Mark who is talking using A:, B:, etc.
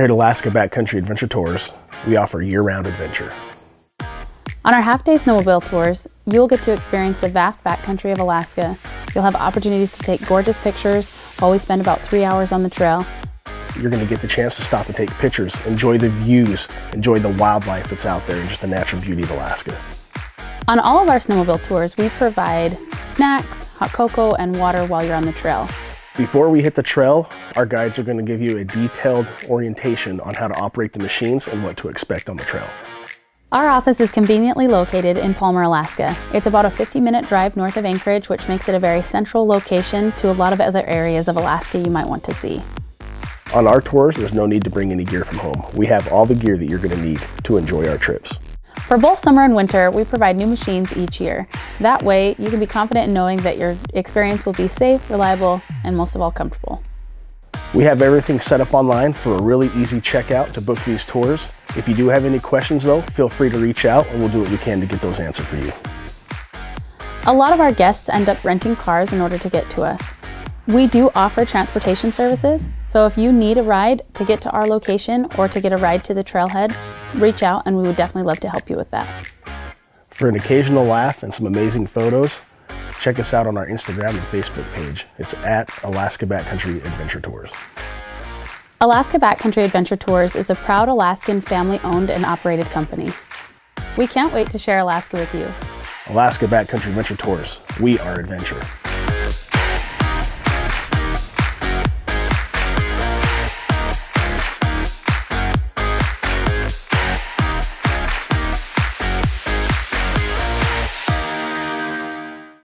A: Here at Alaska Backcountry Adventure Tours, we offer year-round adventure.
B: On our half-day snowmobile tours, you'll get to experience the vast backcountry of Alaska. You'll have opportunities to take gorgeous pictures while we spend about three hours on the trail.
A: You're going to get the chance to stop and take pictures, enjoy the views, enjoy the wildlife that's out there, and just the natural beauty of Alaska.
B: On all of our snowmobile tours, we provide snacks, hot cocoa, and water while you're on the trail.
A: Before we hit the trail, our guides are going to give you a detailed orientation on how to operate the machines and what to expect on the trail.
B: Our office is conveniently located in Palmer, Alaska. It's about a 50 minute drive north of Anchorage, which makes it a very central location to a lot of other areas of Alaska you might want to see.
A: On our tours, there's no need to bring any gear from home. We have all the gear that you're going to need to enjoy our trips.
B: For both summer and winter, we provide new machines each year. That way, you can be confident in knowing that your experience will be safe, reliable, and most of all, comfortable.
A: We have everything set up online for a really easy checkout to book these tours. If you do have any questions though, feel free to reach out and we'll do what we can to get those answered for you.
B: A lot of our guests end up renting cars in order to get to us. We do offer transportation services, so if you need a ride to get to our location or to get a ride to the trailhead, reach out and we would definitely love to help you with that.
A: For an occasional laugh and some amazing photos, check us out on our Instagram and Facebook page. It's at Alaska Backcountry Adventure Tours.
B: Alaska Backcountry Adventure Tours is a proud Alaskan family owned and operated company. We can't wait to share Alaska with you.
A: Alaska Backcountry Adventure Tours. We are adventure.